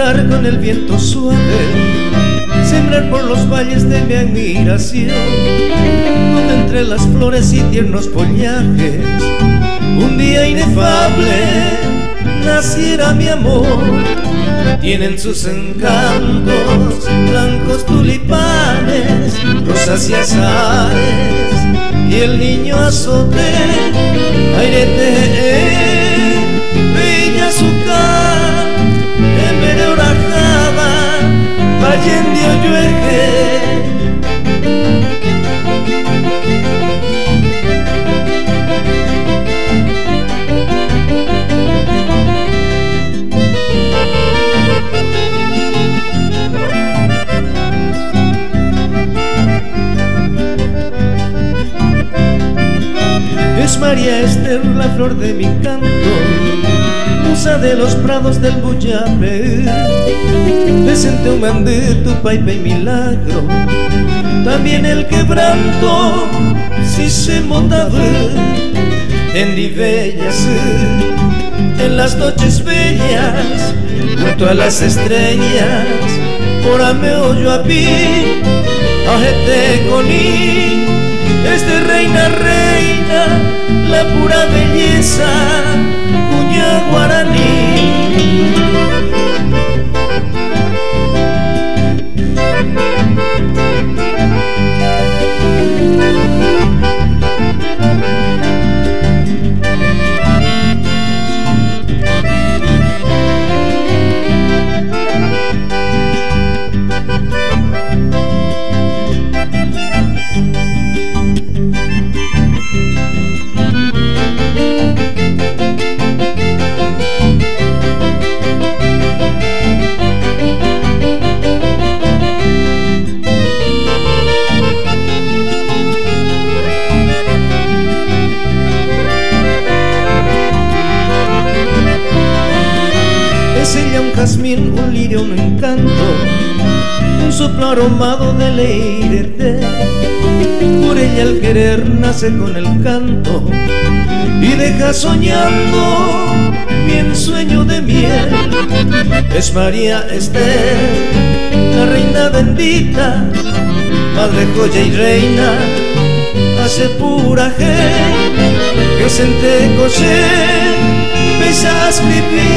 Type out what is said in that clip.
el viento suave, sembrar por los valles de mi admiración, donde entre las flores y tiernos follajes, un día inefable naciera mi amor. Tienen sus encantos, blancos tulipanes, rosas y azares, y el niño azote, aire bella María la flor de mi canto, musa de los prados del Buyape, presente de tu paipa y milagro, también el quebranto, si se montaba en bellas, en las noches bellas, junto a las estrellas, por yo a pi, ajete con es de reina, reina, la pura belleza, un lirio, un encanto, un soplo aromado de leirete. Por ella el querer nace con el canto y deja soñando mi ensueño de miel. Es María Esther, la reina bendita, madre joya y reina, hace pura que se ente coser, besas mi vida